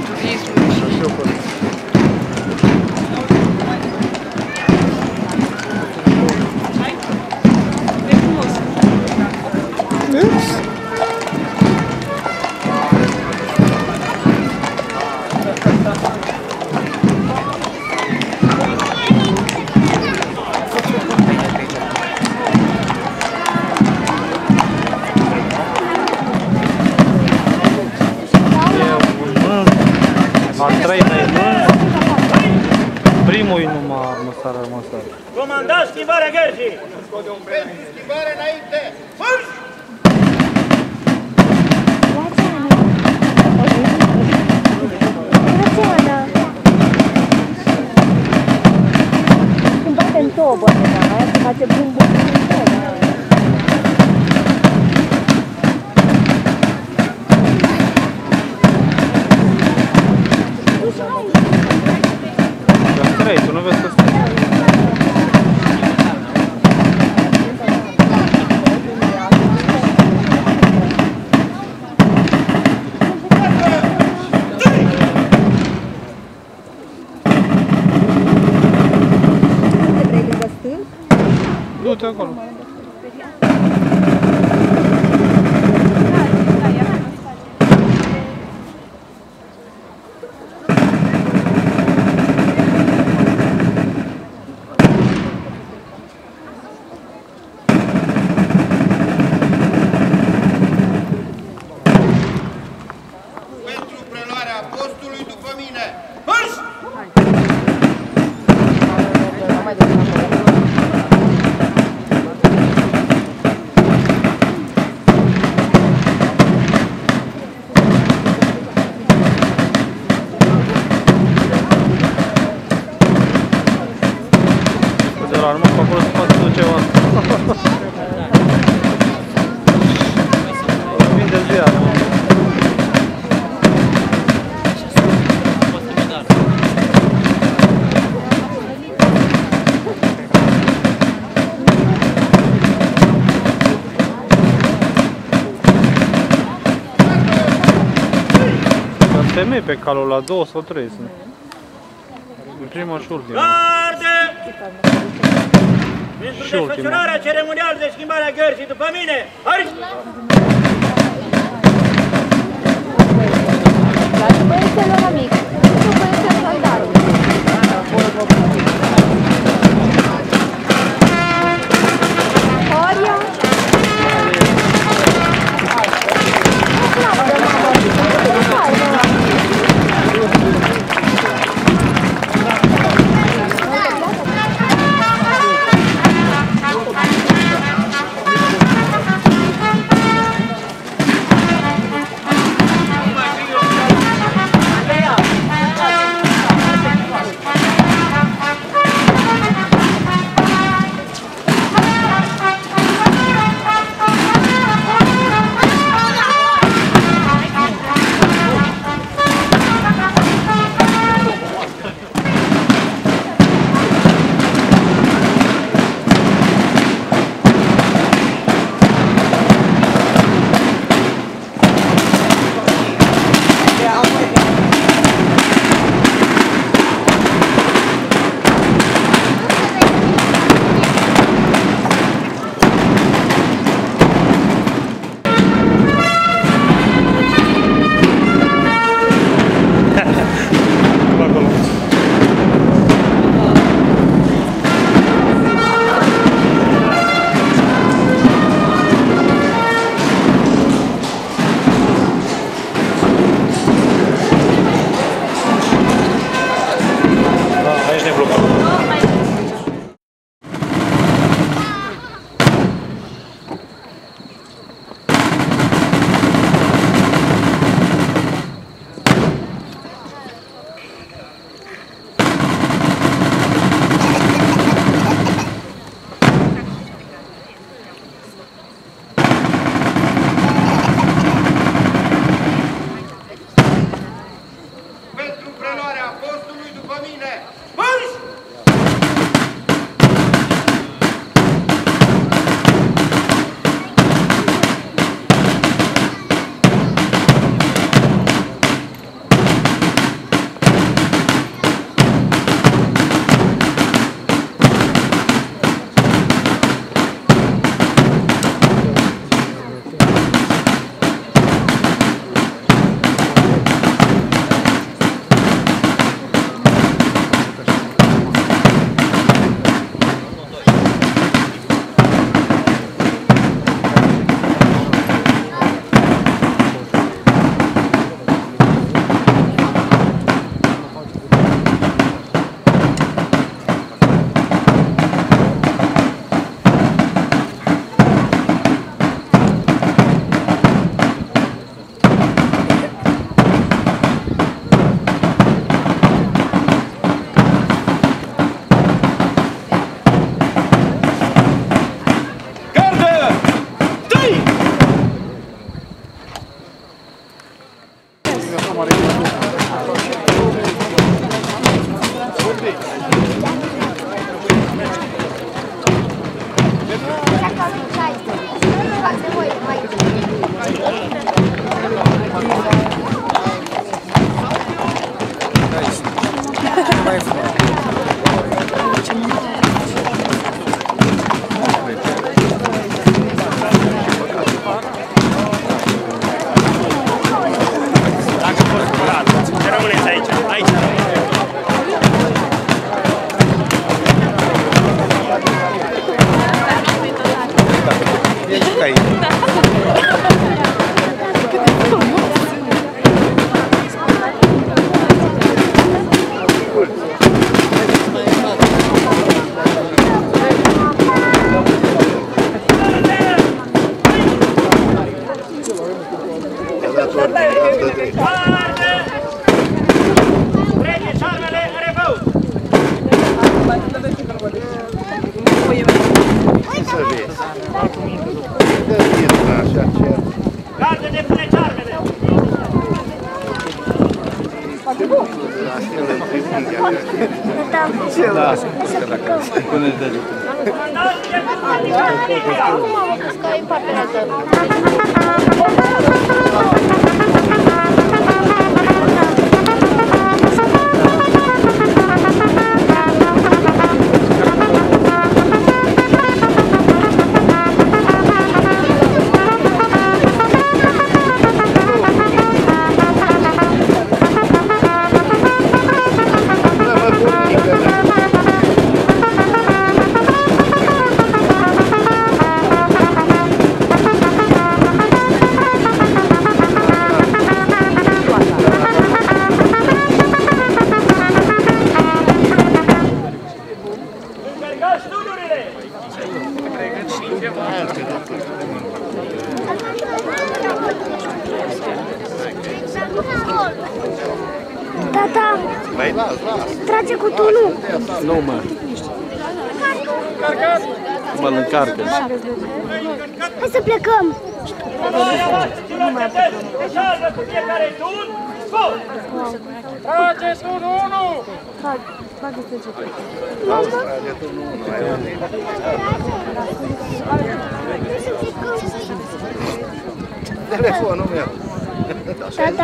turismo. De... schimbarea gărzii! Schimbare înainte! Marș! Grațiana! Când bate în tobă, aia se face bun bun 这个。Pe calul la două sau trei sunt. În prima și ultima. Garde! Pentru Și ultima. desfășurarea ceremonială de schimbare a gărzii după mine! Marș! Lasă băiețelul la mic. Nu băiețel saldarul. Яичкой. Ah! Comandanți, de miliția! Încărcați Tata, trage cu tunul. Nu mă. Mă încarcă. Hai să plecăm. Țineți atenți! Deșarjă cu fiecare tun! Scot! Trageți tunul 1! Telefonul meu. Tata. Că e aici. Hai să